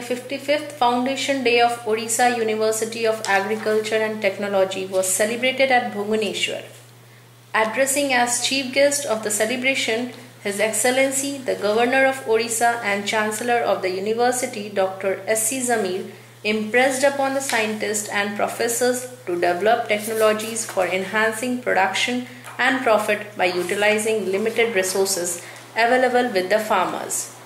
55th Foundation Day of Odisha University of Agriculture and Technology was celebrated at Bhubaneswar. Addressing as chief guest of the celebration, His Excellency the Governor of Odisha and Chancellor of the University, Dr. S.C. Jamir, impressed upon the scientists and professors to develop technologies for enhancing production and profit by utilizing limited resources available with the farmers.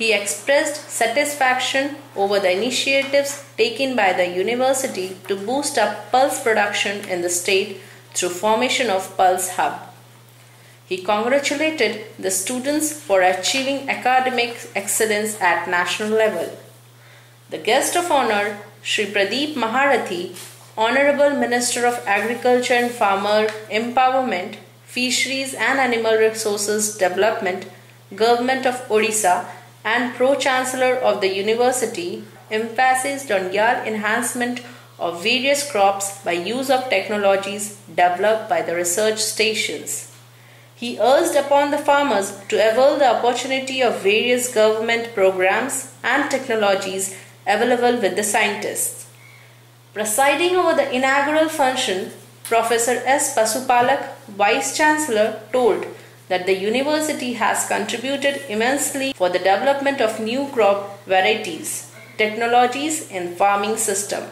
He expressed satisfaction over the initiatives taken by the university to boost up pulse production in the state through formation of Pulse Hub. He congratulated the students for achieving academic excellence at national level. The guest of honor, Sri Pradeep Maharathi, Honorable Minister of Agriculture and Farmer Empowerment, Fisheries and Animal Resources Development, Government of Odisha, and Pro-Chancellor of the University emphasized on yield enhancement of various crops by use of technologies developed by the research stations. He urged upon the farmers to avail the opportunity of various government programs and technologies available with the scientists. Presiding over the inaugural function, Professor S. Pasupalak, Vice Chancellor, told that the university has contributed immensely for the development of new crop varieties, technologies in farming system,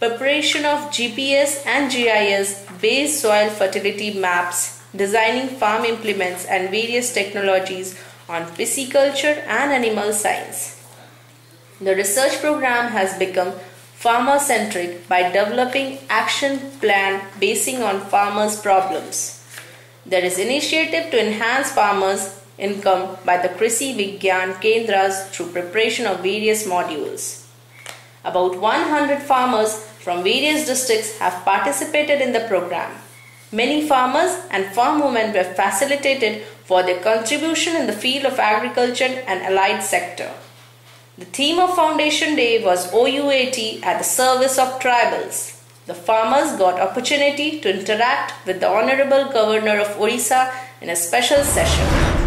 preparation of GPS and GIS based soil fertility maps, designing farm implements and various technologies on pisciculture and animal science. The research program has become farmer centric by developing action plan basing on farmers problems. There is initiative to enhance farmers' income by the Krishi Vigyan Kendras through preparation of various modules. About 100 farmers from various districts have participated in the program. Many farmers and farm women were facilitated for their contribution in the field of agriculture and allied sector. The theme of Foundation Day was OUAT at the service of tribals the farmers got opportunity to interact with the Honorable Governor of Orissa in a special session.